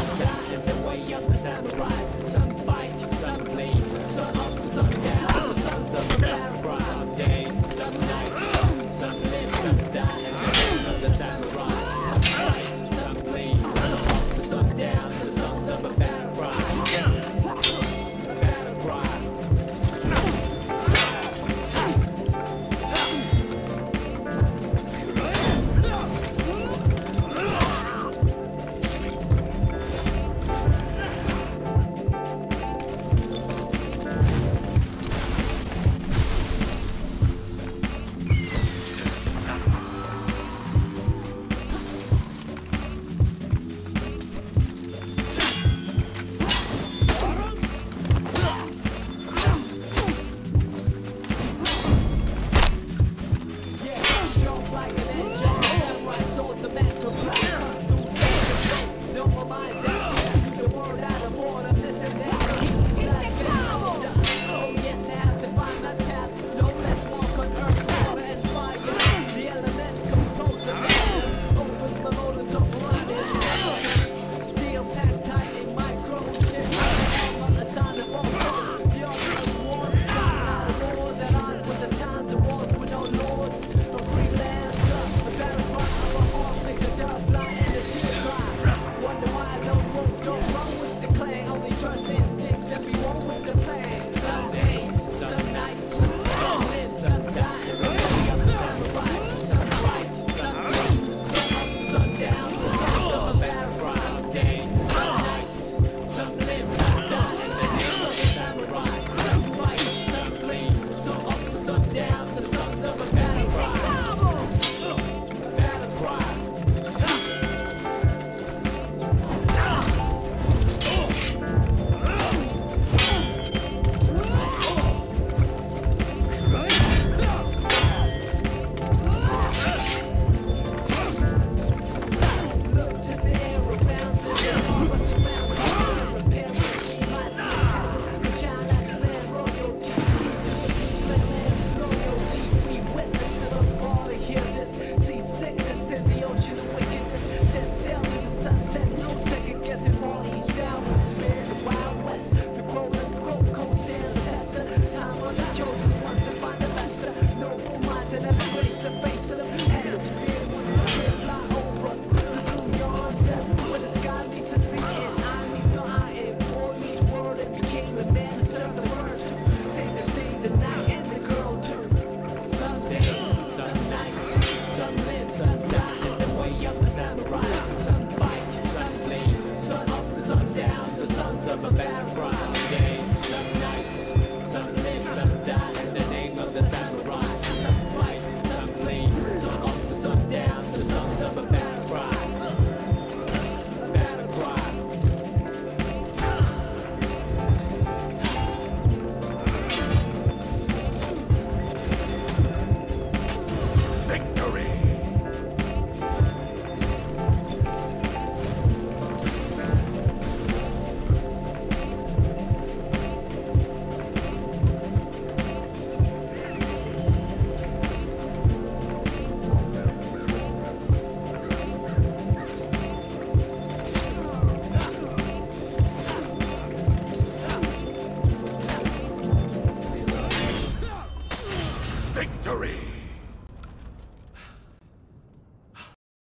That's the way of the samurai. Some fight, some bleed, some